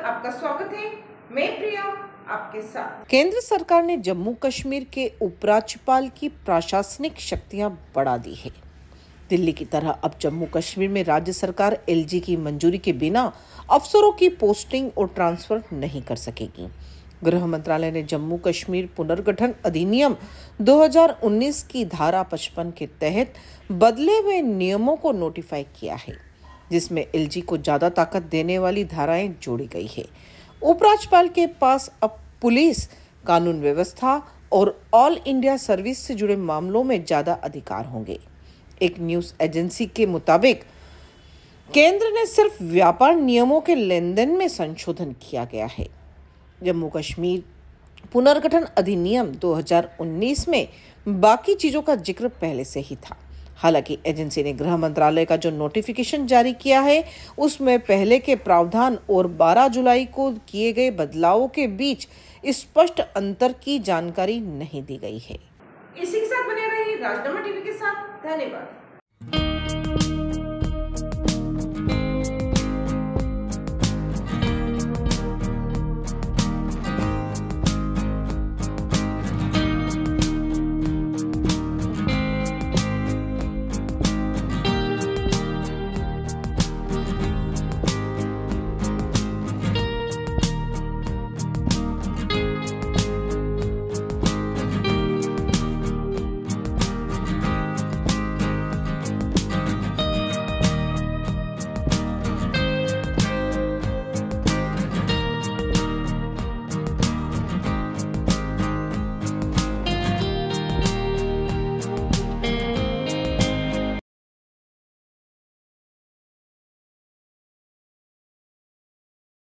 आपका स्वागत है। मैं प्रिया, आपके साथ। केंद्र सरकार ने जम्मू कश्मीर के उपराज्यपाल की प्रशासनिक शक्तियाँ बढ़ा दी है। दिल्ली की तरह अब जम्मू कश्मीर में राज्य सरकार एलजी की मंजूरी के बिना अफसरों की पोस्टिंग और ट्रांसफ़र नहीं कर सकेगी। गृह मंत्रालय ने जम्मू कश्मीर पुनर्गठन अधिनियम 2019 की धारा 55 के तहत बदले हुए नियमों को नोटिफाई किया है। जिसमें एलजी को ज़्यादा ताकत देने वाली धाराएँ जोड़ी गई है। उपराज्यपाल के पास अब पुलिस, कानून व्यवस्था और ऑल इंडिया सर्विस से जुड़े मामलों में ज़्यादा अधिकार होंगे। एक न्यूज़ एजेंसी के मुताबिक, केंद्र ने सिर्फ़ व्यापार नियमों के लेन देन में संशोधन किया गया है। जम्मू कश्मीर पुनर्गठन अधिनियम 2019 में बाकी चीज़ों का ज़िक्र पहले से ही था। हालाँकि एजेंसी ने गृह मंत्रालय का जो नोटिफिकेशन जारी किया है, उसमें पहले के प्रावधान और 12 जुलाई को किए गए बदलावों के बीच स्पष्ट अंतर की जानकारी नहीं दी गई है। इसी के साथ बने रहिए राजनामा टीवी के साथ। धन्यवाद।